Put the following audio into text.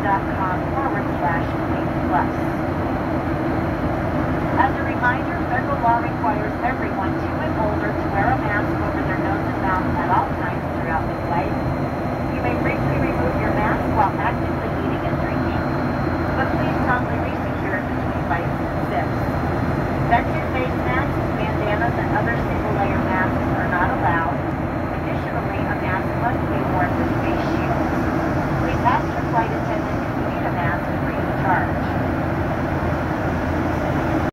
united.com forward